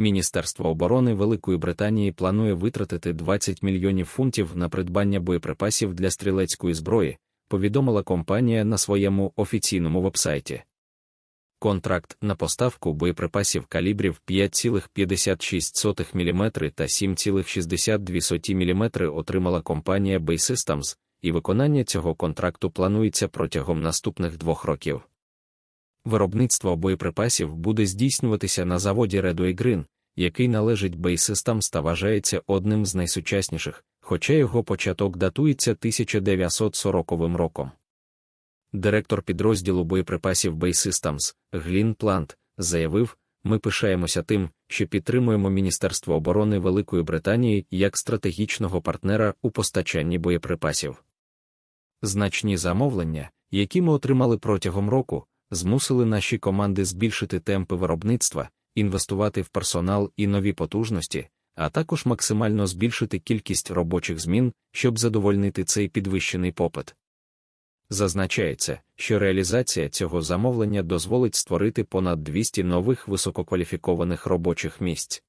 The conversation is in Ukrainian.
Міністерство оборони Великої Британії планує витратити 20 мільйонів фунтів на придбання боєприпасів для стрілецької зброї, повідомила компанія на своєму офіційному вебсайті. Контракт на поставку боєприпасів калібрів 5,56 мм та 7,62 мм отримала компанія Bay Systems, і виконання цього контракту планується протягом наступних двох років. Виробництво боєприпасів буде здійснюватися на заводі Redway Green, який належить Bay Systems та вважається одним з найсучасніших, хоча його початок датується 1940 роком. Директор підрозділу боєприпасів Bay Systems Глін Плант заявив, ми пишаємося тим, що підтримуємо Міністерство оборони Великої Британії як стратегічного партнера у постачанні боєприпасів. Значні замовлення, які ми отримали протягом року, змусили наші команди збільшити темпи виробництва, інвестувати в персонал і нові потужності, а також максимально збільшити кількість робочих змін, щоб задовольнити цей підвищений попит. Зазначається, що реалізація цього замовлення дозволить створити понад 200 нових висококваліфікованих робочих місць.